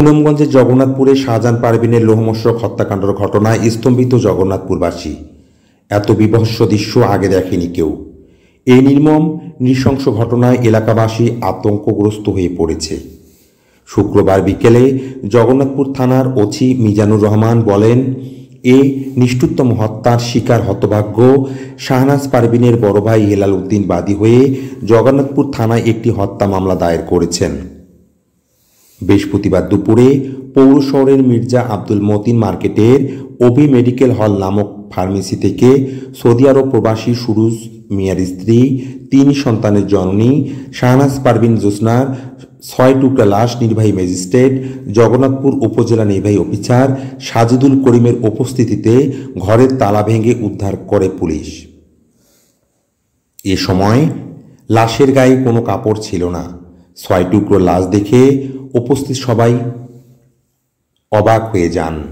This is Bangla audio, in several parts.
সুনামগঞ্জের জগন্নাথপুরে শাহজাহান পারভিনের লোহমস্যক হত্যাকাণ্ডের ঘটনায় স্তম্ভিত জগন্নাথপুরবাসী। এত বিভৎস দৃশ্য আগে দেখেনি কেউ। এই নির্মম, নৃশংস ঘটনায় এলাকাবাসী আতঙ্কগ্রস্ত হয়ে পড়েছে। শুক্রবার বিকেলে জগন্নাথপুর থানার ওসি মিজানুর রহমান বলেন, এ নিষ্ঠুরতম হত্যার শিকার হতভাগ্য শাহনাজ পারভিনের বড় ভাই হেলাল উদ্দিন বাদী হয়ে জগন্নাথপুর থানায় একটি হত্যা মামলা দায়ের করেছেন। বৃহস্পতিবার দুপুরে পৌর শহরের মির্জা আব্দুল মতিন মার্কেটের ওবি মেডিকেল হল নামক ফার্মেসি থেকে সৌদি আরব প্রবাসী সুরুজ মিয়ার স্ত্রী, তিন সন্তানের জননী, শাহনাজ পারভিন জোসনার ছয় টুকরা লাশ নির্বাহী ম্যাজিস্ট্রেট, জগন্নাথপুর উপজেলা নির্বাহী অফিসার সাজিদুল করিমের উপস্থিতিতে ঘরের তালা ভেঙে উদ্ধার করে পুলিশ। এ সময় লাশের গায়ে কোনো কাপড় ছিল না। ছয় টুকরো লাশ দেখে উপস্থিত সবাই অবাক হয়ে যান।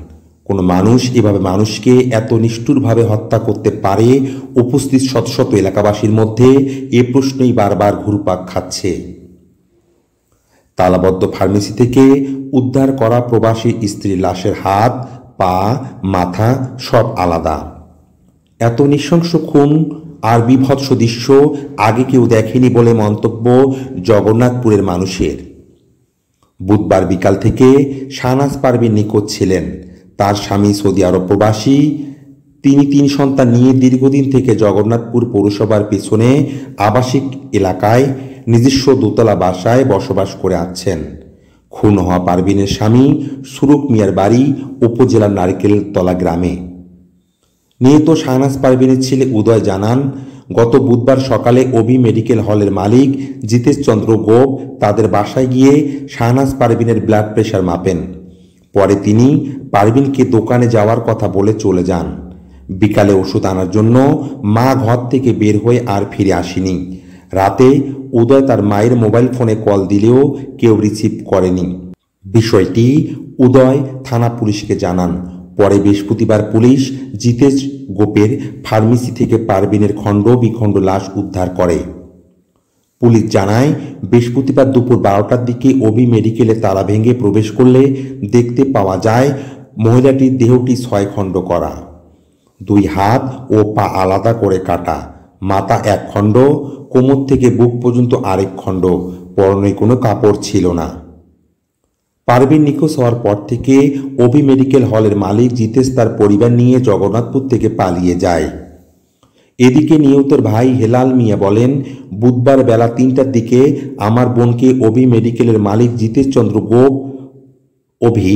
কোনো মানুষ এভাবে মানুষকে এত নিষ্ঠুরভাবে হত্যা করতে পারে? উপস্থিত শত শত এলাকাবাসীর মধ্যে এ প্রশ্নই বারবার ঘুরপাক খাচ্ছে। তালাবদ্ধ ফার্মেসি থেকে উদ্ধার করা প্রবাসী স্ত্রীর লাশের হাত, পা, মাথা সব আলাদা। এত নৃশংস খুন আর বিভৎস দৃশ্য আগে কেউ দেখেনি বলে মন্তব্য জগন্নাথপুরের মানুষের। বুধবার বিকাল থেকে শাহনাজ পারভিন নিখোঁজ ছিলেন। তার স্বামী সৌদি আরব প্রবাসী। তিনি তিন সন্তান নিয়ে দীর্ঘদিন থেকে জগন্নাথপুর পৌরসভার পেছনে আবাসিক এলাকায় নিজস্ব দোতলা বাসায় বসবাস করে আছেন খুন হওয়া পারভিনের স্বামী সুরুক মিয়ার বাড়ি উপজেলার নারিকেলতলা গ্রামে। নিহত শাহনাজ পারভিনের ছেলে উদয় জানান গত বুধবার সকালে ওবি মেডিকেল হলের মালিক জিতেশ চন্দ্র গোপ তাদের বাসায় গিয়ে শাহনাজ পারভিনের ব্লাড প্রেশার মাপেন। পরে তিনি পারভিনকে দোকানে যাওয়ার কথা বলে চলে যান। বিকালে ওষুধ আনার জন্য মা ঘর থেকে বের হয়ে আর ফিরে আসেনি। রাতে উদয় তার মায়ের মোবাইল ফোনে কল দিলেও কেউ রিসিভ করেনি। বিষয়টি উদয় থানা পুলিশকে জানান। পরে বৃহস্পতিবার পুলিশ জিতেশ গোপের ফার্মেসি থেকে পারভিনের খণ্ড বিখণ্ড লাশ উদ্ধার করে। পুলিশ জানায়, বৃহস্পতিবার দুপুর বারোটার দিকে ওবি মেডিকেলে তালা ভেঙে প্রবেশ করলে দেখতে পাওয়া যায়, মহিলাটির দেহটি ছয় খণ্ড করা। দুই হাত ও পা আলাদা করে কাটা। মাথা এক খণ্ড কোমর থেকে বুক পর্যন্ত আরেক খণ্ড। পরনে কোনো কাপড় ছিল না। পারভিন নিখোঁজ হওয়ার পর থেকে ওবি মেডিকেল হলের মালিক জিতেশ তার পরিবার নিয়ে জগন্নাথপুর থেকে পালিয়ে যায়। এদিকে নিহতের ভাই হেলাল মিয়া বলেন, বুধবার বেলা তিনটার দিকে আমার বোনকে ওবি মেডিকেলের মালিক জিতেশ চন্দ্র গোপ অভি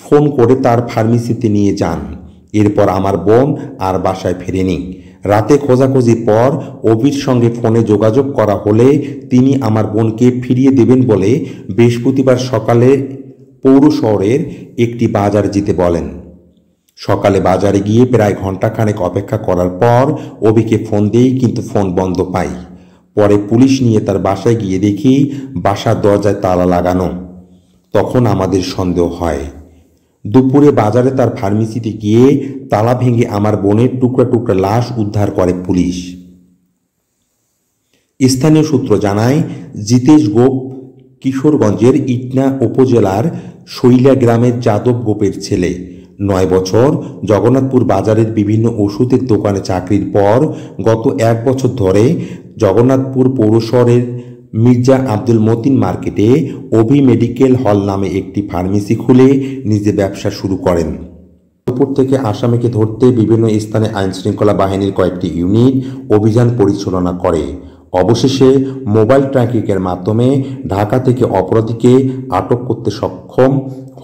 ফোন করে তার ফার্মেসিতে নিয়ে যান। এরপর আমার বোন আর বাসায় ফেরেনি। রাতে খোঁজাখুঁজির পর অভির সঙ্গে ফোনে যোগাযোগ করা হলে তিনি আমার বোনকে ফিরিয়ে দেবেন বলে বৃহস্পতিবার সকালে পৌর শহরের একটি বাজার যেতে বলেন। সকালে বাজারে গিয়ে প্রায় ঘন্টাখানেক অপেক্ষা করার পর অভিকে ফোন দেই, কিন্তু ফোন বন্ধ পাই। পরে পুলিশ নিয়ে তার বাসায় গিয়ে দেখি বাসার দরজায় তালা লাগানো। তখন আমাদের সন্দেহ হয়। দুপুরে বাজারে তার ফার্মেসিতে গিয়ে তালা ভেঙে আমার বোনের টুকরা টুকরা লাশ উদ্ধার করে পুলিশ। স্থানীয় সূত্র জানায়, জিতেশ গোপ কিশোরগঞ্জের ইটনা উপজেলার শৈলা গ্রামের যাদব গোপের ছেলে। নয় বছর জগন্নাথপুর বাজারের বিভিন্ন ওষুধের দোকানে চাকরির পর গত এক বছর ধরে জগন্নাথপুর পৌরশহরের মির্জা আব্দুল মতিন মার্কেটে ওভি মেডিকেল হল নামে একটি ফার্মেসি খুলে নিজে ব্যবসা শুরু করেন। উপর থেকে আসামিকে ধরতে বিভিন্ন স্থানে আইনশৃঙ্খলা বাহিনীর কয়েকটি ইউনিট অভিযান পরিচালনা করে। অবশেষে মোবাইল ট্র্যাকিংয়ের মাধ্যমে ঢাকা থেকে অপরাধীকে আটক করতে সক্ষম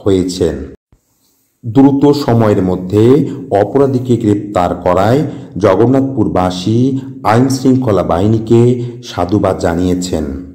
হয়েছেন। দ্রুত সময়ের মধ্যে অপরাধীকে গ্রেপ্তার করায় জগন্নাথপুরবাসী আইনশৃঙ্খলা বাহিনীকে সাধুবাদ জানিয়েছেন।